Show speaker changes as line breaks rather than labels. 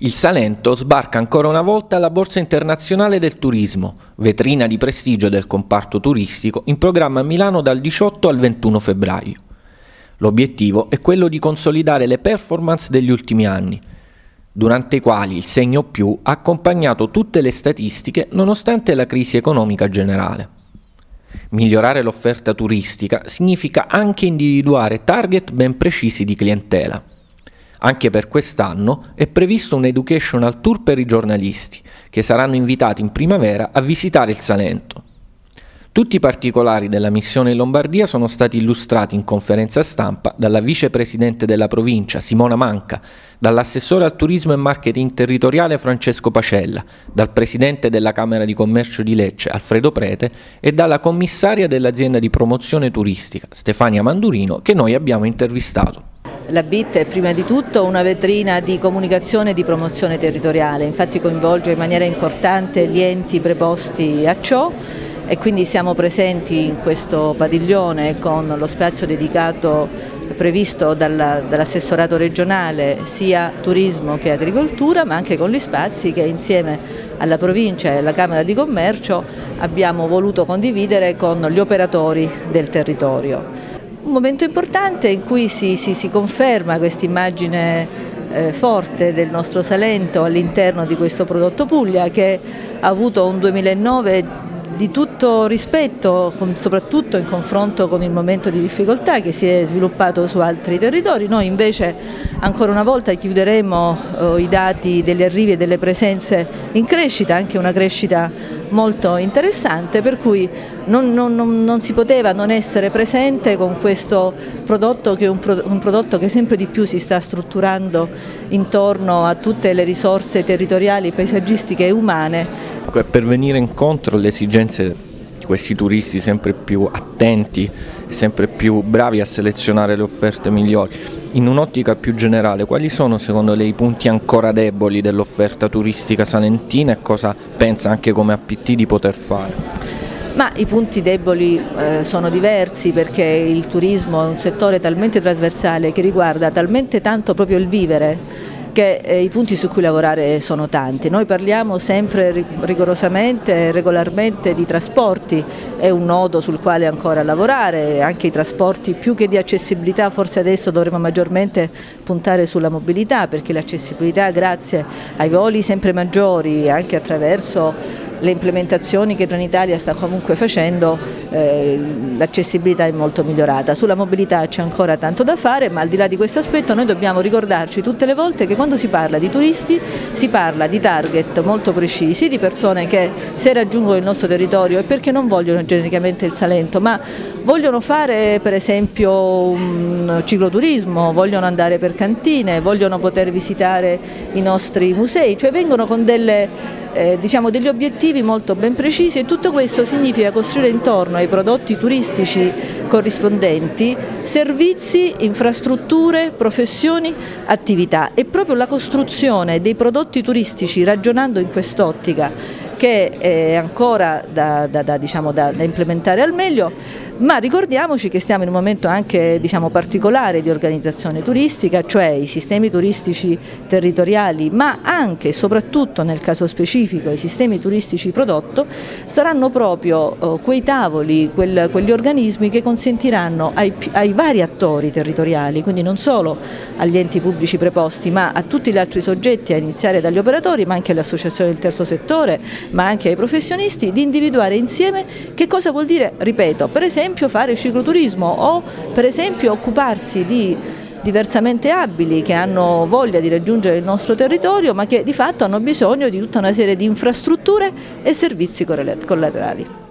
Il Salento sbarca ancora una volta alla Borsa Internazionale del Turismo, vetrina di prestigio del comparto turistico, in programma a Milano dal 18 al 21 febbraio. L'obiettivo è quello di consolidare le performance degli ultimi anni, durante i quali il segno più ha accompagnato tutte le statistiche nonostante la crisi economica generale. Migliorare l'offerta turistica significa anche individuare target ben precisi di clientela. Anche per quest'anno è previsto un educational tour per i giornalisti, che saranno invitati in primavera a visitare il Salento. Tutti i particolari della missione in Lombardia sono stati illustrati in conferenza stampa dalla vicepresidente della provincia Simona Manca, dall'assessore al turismo e marketing territoriale Francesco Pacella, dal presidente della Camera di Commercio di Lecce Alfredo Prete e dalla commissaria dell'azienda di promozione turistica Stefania Mandurino che noi abbiamo intervistato.
La BIT è prima di tutto una vetrina di comunicazione e di promozione territoriale, infatti coinvolge in maniera importante gli enti preposti a ciò e quindi siamo presenti in questo padiglione con lo spazio dedicato previsto dall'assessorato regionale sia turismo che agricoltura ma anche con gli spazi che insieme alla provincia e alla Camera di Commercio abbiamo voluto condividere con gli operatori del territorio un momento importante in cui si, si, si conferma questa immagine eh, forte del nostro Salento all'interno di questo prodotto Puglia che ha avuto un 2009 di tutto rispetto, soprattutto in confronto con il momento di difficoltà che si è sviluppato su altri territori. Noi invece ancora una volta chiuderemo eh, i dati degli arrivi e delle presenze in crescita, anche una crescita molto interessante per cui non, non, non, non, si poteva non essere presente con questo prodotto che è un, pro, un, prodotto che sempre di più si sta strutturando intorno a tutte le risorse territoriali, paesaggistiche e umane.
Per venire incontro alle esigenze di questi turisti sempre più attenti, sempre più bravi a selezionare le offerte migliori, in un'ottica più generale, quali sono secondo lei i punti ancora deboli dell'offerta turistica salentina e cosa pensa anche come APT di poter fare?
Ma i punti deboli eh, sono diversi perché il turismo è un settore talmente trasversale che riguarda talmente tanto proprio il vivere che eh, i punti su cui lavorare sono tanti. Noi parliamo sempre rigorosamente e regolarmente di trasporti, è un nodo sul quale ancora lavorare, anche i trasporti più che di accessibilità forse adesso dovremmo maggiormente puntare sulla mobilità perché l'accessibilità grazie ai voli sempre maggiori anche attraverso le implementazioni che Trenitalia sta comunque facendo eh, l'accessibilità è molto migliorata. Sulla mobilità c'è ancora tanto da fare ma al di là di questo aspetto noi dobbiamo ricordarci tutte le volte che quando si parla di turisti si parla di target molto precisi, di persone che se raggiungono il nostro territorio e perché non vogliono genericamente il Salento ma vogliono fare per esempio un cicloturismo, vogliono andare per cantine, vogliono poter visitare i nostri musei, cioè vengono con delle eh, diciamo degli obiettivi molto ben precisi e tutto questo significa costruire intorno ai prodotti turistici corrispondenti servizi, infrastrutture, professioni, attività e proprio la costruzione dei prodotti turistici ragionando in quest'ottica che è ancora da, da, da, diciamo, da implementare al meglio ma ricordiamoci che stiamo in un momento anche diciamo, particolare di organizzazione turistica, cioè i sistemi turistici territoriali, ma anche e soprattutto nel caso specifico i sistemi turistici prodotto, saranno proprio oh, quei tavoli, quel, quegli organismi che consentiranno ai, ai vari attori territoriali, quindi non solo agli enti pubblici preposti, ma a tutti gli altri soggetti, a iniziare dagli operatori, ma anche alle associazioni del terzo settore, ma anche ai professionisti, di individuare insieme che cosa vuol dire, ripeto, per esempio esempio fare cicloturismo o per esempio occuparsi di diversamente abili che hanno voglia di raggiungere il nostro territorio ma che di fatto hanno bisogno di tutta una serie di infrastrutture e servizi collaterali.